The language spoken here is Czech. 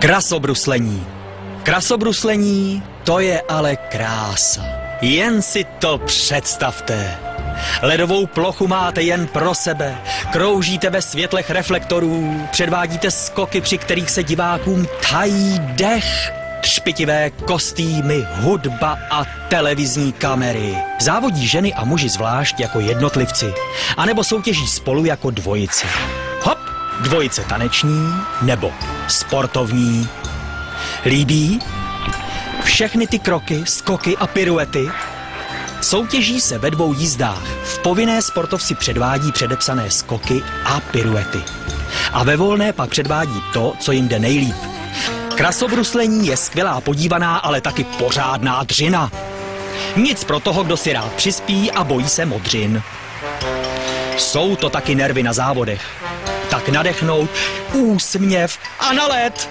Krasobruslení. Krasobruslení, to je ale krása. Jen si to představte. Ledovou plochu máte jen pro sebe, kroužíte ve světlech reflektorů, předvádíte skoky, při kterých se divákům tají dech, třpitivé kostýmy, hudba a televizní kamery. Závodí ženy a muži zvlášť jako jednotlivci, anebo soutěží spolu jako dvojice. Dvojice taneční nebo sportovní. Líbí? Všechny ty kroky, skoky a piruety Soutěží se ve dvou jízdách. V povinné sportovci předvádí předepsané skoky a piruety. A ve volné pak předvádí to, co jim jde nejlíp. Krasobruslení je skvělá podívaná, ale taky pořádná dřina. Nic pro toho, kdo si rád přispí a bojí se modřin. Jsou to taky nervy na závodech. Tak nadechnout, úsměv a na let.